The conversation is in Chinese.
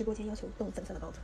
直播间要求动粉色的包子